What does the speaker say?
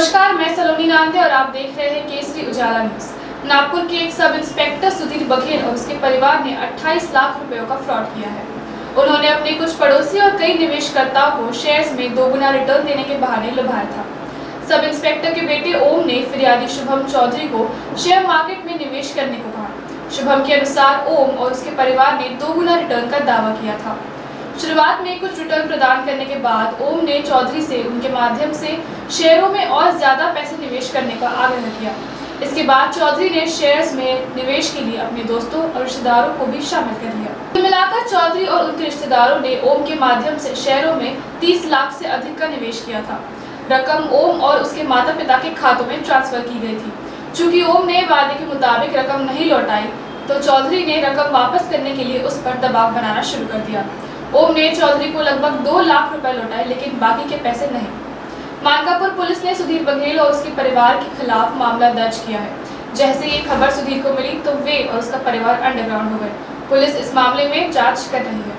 नमस्कार, मैं सलोनी नांदे और आप देख रहे हैं केसरी उजाला न्यूज़। नागपुर के एक सब इंस्पेक्टर सुधीर बघेल और उसके परिवार ने 28 लाख रुपयों का फ्रॉड किया है। उन्होंने अपने कुछ पड़ोसी और कई निवेशकर्ताओं को शेयर्स में दोगुना रिटर्न देने के बहाने लुभाया था। सब इंस्पेक्टर के बेटे ओम ने फिरियादी शुभम चौधरी को शेयर मार्केट में निवेश करने को कहा। शुभम के अनुसार ओम और उसके परिवार ने दोगुना रिटर्न का दावा किया था। शुरुआत में कुछ रिटर्न प्रदान करने के बाद ओम ने चौधरी से उनके माध्यम से शेयरों में और ज़्यादा पैसे निवेश करने का आग्रह किया। इसके बाद चौधरी ने शेयर्स में निवेश के लिए अपने दोस्तों और रिश्तेदारों को भी शामिल कर लिया। कुल मिलाकर चौधरी और उनके रिश्तेदारों ने ओम के माध्यम से शेयरों में 30 लाख से अधिक का निवेश किया था। रकम ओम और उसके माता पिता के खातों में ट्रांसफ़र की गई थी। चूँकि ओम ने वादे के मुताबिक रकम नहीं लौटाई तो चौधरी ने रकम वापस करने के लिए उस पर दबाव बनाना शुरू कर दिया। ओम ने चौधरी को लगभग दो लाख रुपए लौटाए, लेकिन बाकी के पैसे नहीं। मानकापुर पुलिस ने सुधीर बघेल और उसके परिवार के खिलाफ मामला दर्ज किया है। जैसे ये खबर सुधीर को मिली तो वे और उसका परिवार अंडरग्राउंड हो गए। पुलिस इस मामले में जाँच कर रही है।